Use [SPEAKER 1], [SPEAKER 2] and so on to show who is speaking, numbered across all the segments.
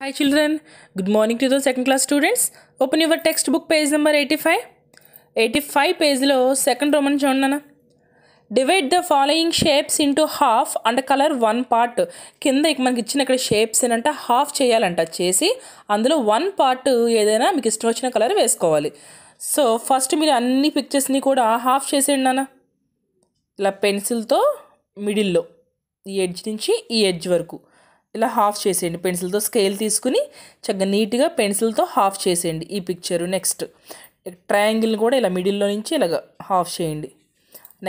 [SPEAKER 1] Hi children, good morning to the second class students. Open your textbook page number 85. 85 పేజ్లో second roman చూడన్నా divide the following shapes into half and colour one part కింద ఇక మనకి ఇచ్చిన ఇక్కడ shapes ఏంటంటే half చేయాలంట చేసి అందులో వన్ పార్ట్ ఏదైనా మీకు ఇష్టం వచ్చిన కలర్ వేసుకోవాలి సో ఫస్ట్ మీరు అన్ని పిక్చర్స్ని కూడా హాఫ్ చేసేయండి నాన్న. ఇలా పెన్సిల్తో మిడిల్లో ఈ ఎడ్జ్ నుంచి ఈ ఎడ్జ్ వరకు ఇలా హాఫ్ చేసేయండి. పెన్సిల్తో స్కేల్ తీసుకుని చక్కగా నీట్గా పెన్సిల్తో హాఫ్ చేసేయండి ఈ పిక్చర్. నెక్స్ట్ ట్రయాంగిల్ కూడా ఇలా మిడిల్లో నుంచి ఇలాగ హాఫ్ చేయండి.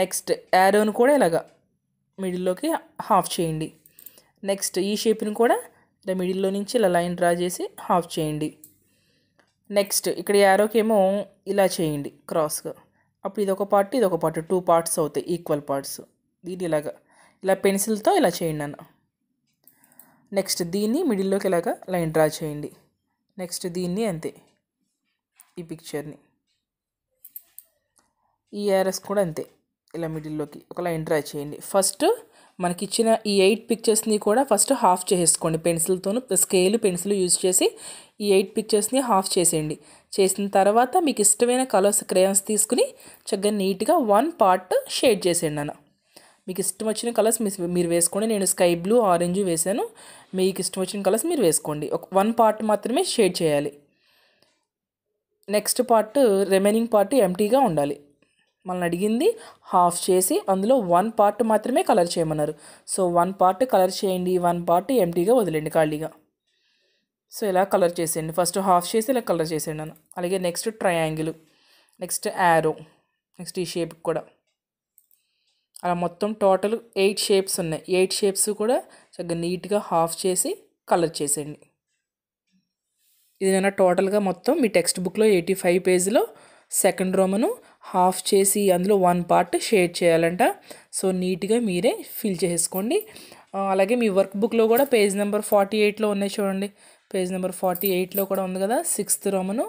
[SPEAKER 1] నెక్స్ట్ యారోని కూడా ఇలాగ మిడిల్లోకి హాఫ్ చేయండి. నెక్స్ట్ ఈ షేప్ని కూడా ఇలా మిడిల్లో నుంచి ఇలా లైన్ డ్రా చేసి హాఫ్ చేయండి. నెక్స్ట్ ఇక్కడ యారోకేమో ఇలా చేయండి క్రాస్గా. అప్పుడు ఇది ఒక పార్ట్ ఇది ఒక పార్ట్. టూ పార్ట్స్ అవుతాయి ఈక్వల్ పార్ట్స్. దీని ఇలాగా ఇలా పెన్సిల్తో ఇలా చేయండి అన్న. నెక్స్ట్ దీన్ని మిడిల్లోకి ఇలాగ లైన్ డ్రా చేయండి. నెక్స్ట్ దీన్ని అంతే. ఈ పిక్చర్ని. ఈ ఆర్ఎస్ కూడా అంతే. ఇలా మిడిల్లోకి ఒక లైన్ డ్రా చేయండి. ఫస్ట్ మనకి ఇచ్చిన ఈ ఎయిట్ పిక్చర్స్ని కూడా ఫస్ట్ హాఫ్ చేసేసుకోండి. పెన్సిల్తో స్కేల్ పెన్సిల్ యూజ్ చేసి ఈ ఎయిట్ పిక్చర్స్ని హాఫ్ చేసేయండి. చేసిన తర్వాత మీకు ఇష్టమైన కలర్స్ క్రేయాన్స్ తీసుకుని చక్కగా నీట్గా వన్ పార్ట్ షేడ్ చేసేయండి అన్న. మీకు ఇష్టం వచ్చిన కలర్స్ మీరు వేసుకోండి. నేను స్కై బ్లూ ఆరెంజ్ వేసాను మీకు ఇష్టం వచ్చిన కలర్స్ మీరు వేసుకోండి. ఒక వన్ పార్ట్ మాత్రమే షేడ్ చేయాలి. నెక్స్ట్ పార్ట్ రిమైనింగ్ పార్ట్ ఎంటీగా ఉండాలి. మనల్ని అడిగింది హాఫ్ చేసి అందులో వన్ పార్ట్ మాత్రమే కలర్ చేయమన్నారు. సో వన్ పార్ట్ కలర్ చేయండి. వన్ పార్ట్ ఎంటీగా వదిలేండి ఖాళీగా. సో ఇలా కలర్ చేసేయండి. ఫస్ట్ హాఫ్ చేసి ఇలా కలర్ చేసేయండి అలాగే next triangle next arrow next ఈ షేప్ కూడా. అలా మొత్తం టోటల్ ఎయిట్ షేప్స్ ఉన్నాయి. ఎయిట్ షేప్స్ కూడా చక్కగా నీట్గా హాఫ్ చేసి కలర్ చేసేయండి. ఇది నేను టోటల్గా మొత్తం మీ టెక్స్ట్ బుక్లో ఎయిటీ ఫైవ్ పేజ్లో సెకండ్ రోమను హాఫ్ చేసి అందులో వన్ పార్ట్ షేడ్ చేయాలంట. సో నీట్గా మీరే ఫిల్ చేసుకోండి. అలాగే మీ వర్క్ బుక్లో కూడా పేజ్ నెంబర్ ఫార్టీ ఎయిట్లో ఉన్నాయి చూడండి. పేజ్ నెంబర్ ఫార్టీ ఎయిట్లో కూడా ఉంది కదా సిక్స్త్ రోమను.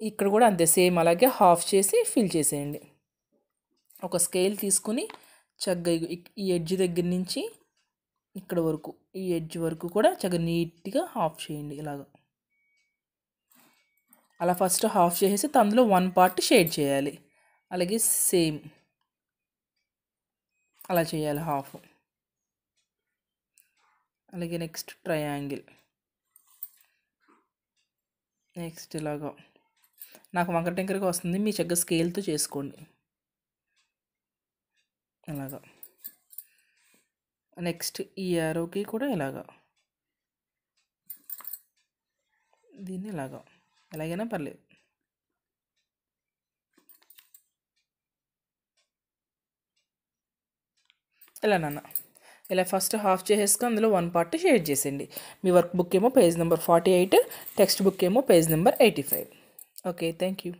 [SPEAKER 1] ఇక్కడ కూడా అంతే సేమ్ అలాగే హాఫ్ చేసి ఫిల్ చేసేయండి. ఒక స్కేల్ తీసుకుని చక్కగా ఈ ఎడ్జ్ దగ్గర నుంచి ఇక్కడ వరకు ఈ ఎడ్జ్ వరకు కూడా చక్కగా నీట్గా హాఫ్ చేయండి ఇలాగ. అలా ఫస్ట్ హాఫ్ చేసేసి అందులో వన్ పార్ట్ షేడ్ చేయాలి. అలాగే సేమ్ అలా చేయాలి హాఫ్. అలాగే నెక్స్ట్ ట్రయాంగిల్. నెక్స్ట్ ఇలాగా. నాకు వంకర వస్తుంది. మీ చక్కగా స్కేల్తో చేసుకోండి. అలాగా. నెక్స్ట్ ఈ యారోకి కూడా ఇలాగా. దీన్ని ఇలాగా. ఎలాగైనా పర్లేదు. ఇలా నాన్న. ఇలా ఫస్ట్ హాఫ్ చేసేసుకుని అందులో వన్ పార్ట్ షేర్ చేసేయండి. మీ వర్క్ బుక్ ఏమో page number forty eight textbook ఏమో page number eighty five okay thank you